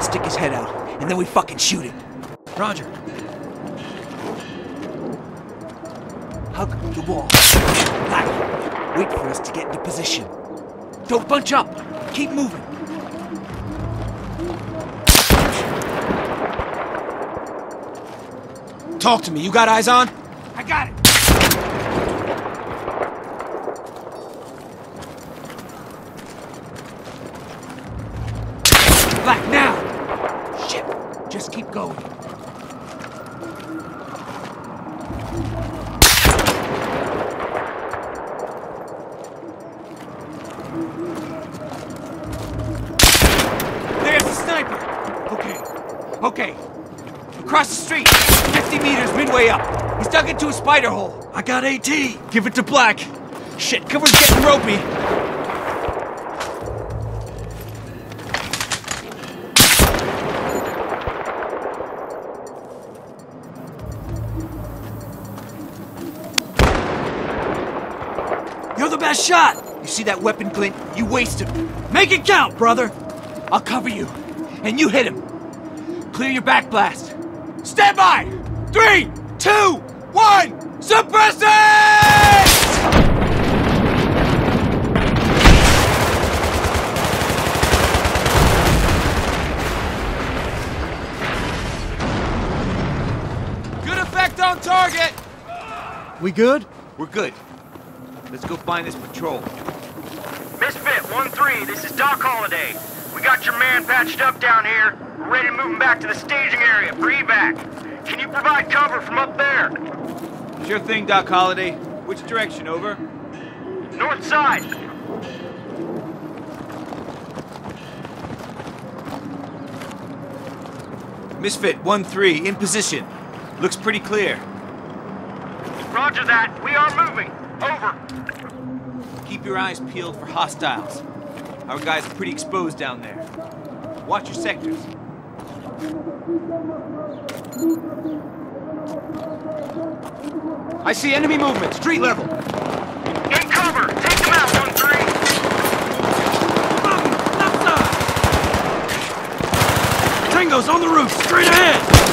Stick his head out, and then we fucking shoot him. Roger. Hug the wall. Wait for us to get into position. Don't bunch up. Keep moving. Talk to me. You got eyes on? I got it. Keep going. There's the sniper! Okay, okay. Across the street, 50 meters midway up. He's dug into a spider hole. I got AT. Give it to Black. Shit, cover's getting ropey. Best shot. You see that weapon glint? You wasted him. Make it count, brother. I'll cover you. And you hit him. Clear your back blast. Stand by! Three, two, one, suppress it! Good effect on target! We good? We're good. Let's go find this patrol. Misfit 1-3, this is Doc Holliday. We got your man patched up down here. We're ready to move him back to the staging area for evac. Can you provide cover from up there? Sure thing, Doc Holliday. Which direction, over? North side. Misfit 1-3, in position. Looks pretty clear. Roger that. We are moving. Over. Keep your eyes peeled for hostiles. Our guys are pretty exposed down there. Watch your sectors. I see enemy movement, street level. In cover. Take them out, 1-3. Tango's on the roof, straight ahead.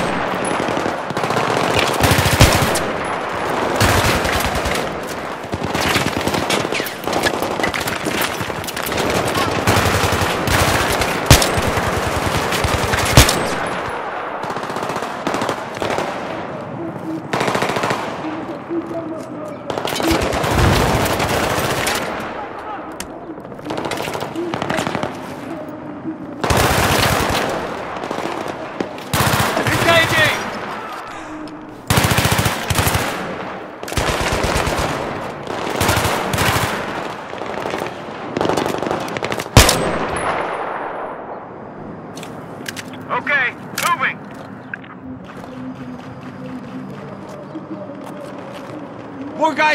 Moving. More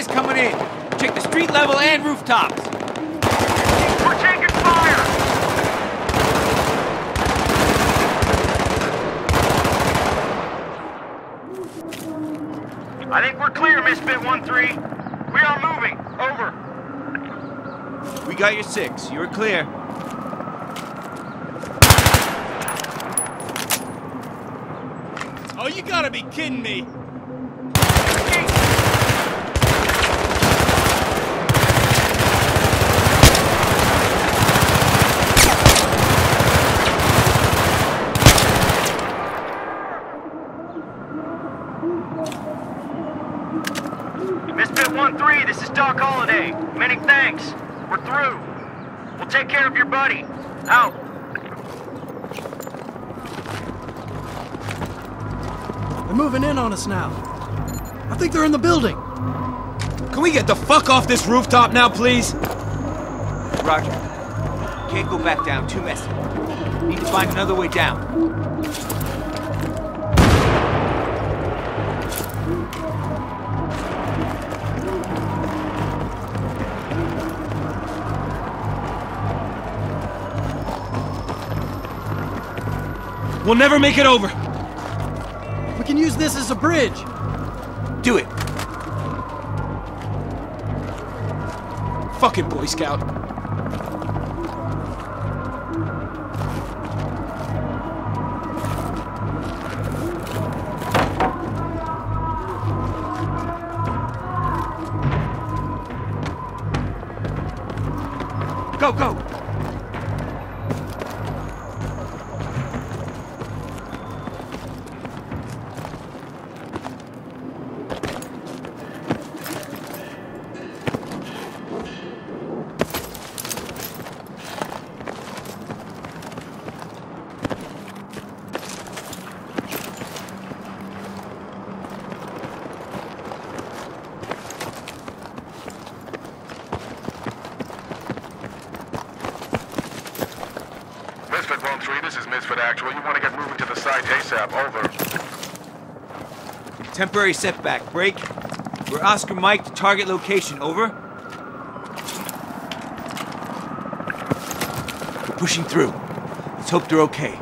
guys coming in. Check the street level and rooftops. We're taking fire. I think we're clear, Misfit 1-3. We are moving. Over. We got your six. You're clear. Oh, you gotta be kidding me. Misfit 1-3, this is Doc Holliday. Many thanks. We're through. We'll take care of your buddy. Out. They're moving in on us now. I think they're in the building. Can we get the fuck off this rooftop now, please? Roger. Can't go back down. Too messy. Need to find another way down. We'll never make it over. We can use this as a bridge. Do it. Fucking Boy Scout. Misfit Actual. You want to get moving to the site ASAP. Over. Temporary setback. Break. We're Oscar Mike to target location. Over. We're pushing through. Let's hope they're okay.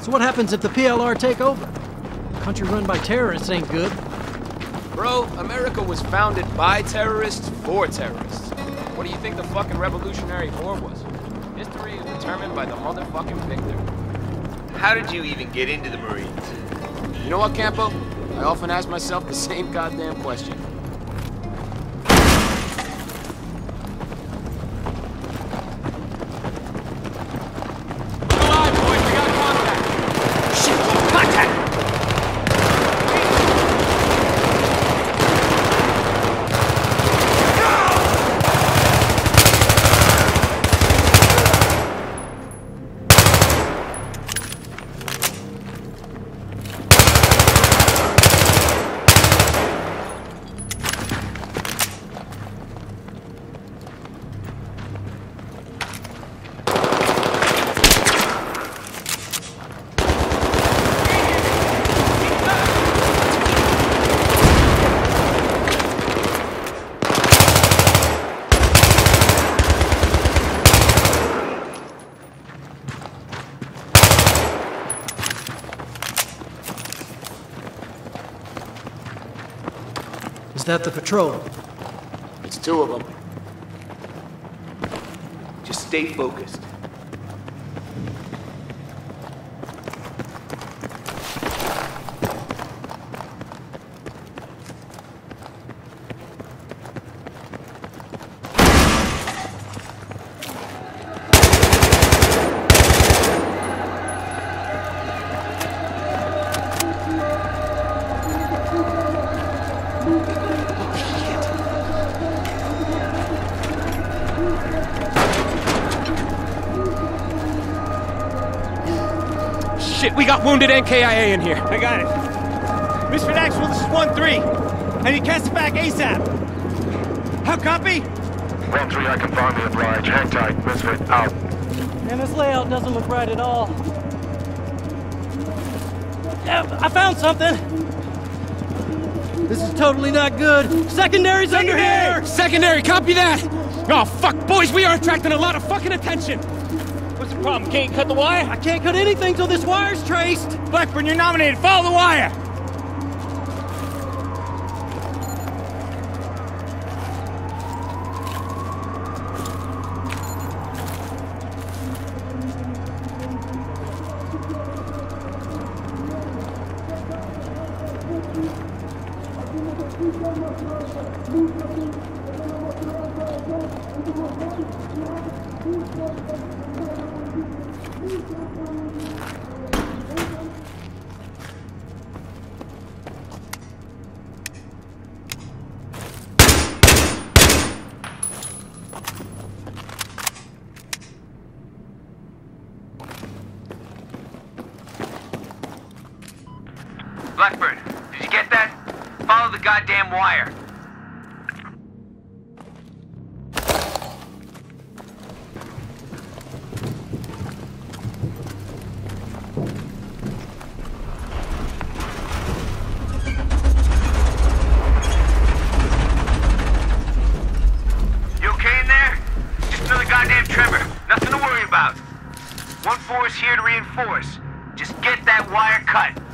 So what happens if the PLR take over? A country run by terrorists ain't good. Bro, America was founded by terrorists for terrorists. What do you think the fucking Revolutionary War was? Determined by the motherfucking victor. How did you even get into the Marines? You know what, Campo? I often ask myself the same goddamn question. Alive, boys, we got contact. Shit! Contact! Is that the patrol? It's two of them. Just stay focused. Shit, we got wounded NKIA in here. I got it. Misfit Actual, this is 1-3. I need casevac ASAP. How copy? 1-3, I confirm the oblige. Hang tight. Misfit, out. Man, this layout doesn't look right at all. Yeah, I found something. This is totally not good. Secondary's under here! Secondary, copy that! Oh, fuck, boys, we are attracting a lot of fucking attention! What's the problem? Can't cut the wire? I can't cut anything till this wire's traced. Blackburn, you're nominated. Follow the wire. Blackburn, did you get that? Follow the goddamn wire. One force here to reinforce. Just get that wire cut.